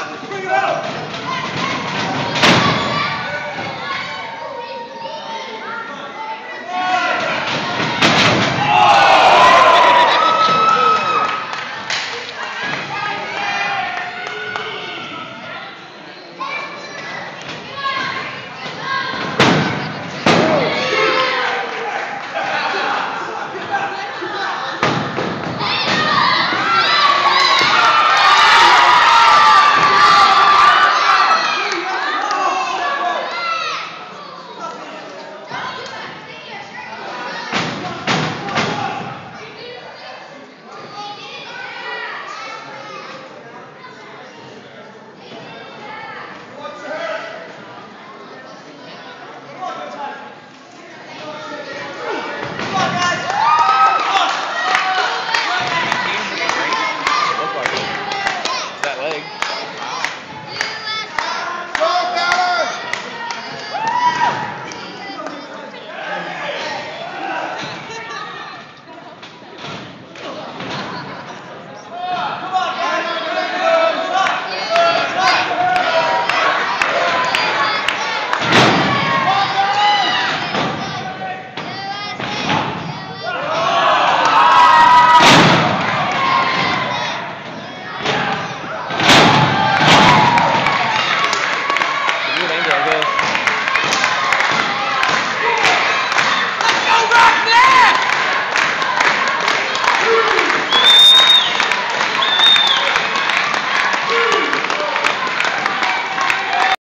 Fuck, bring it out!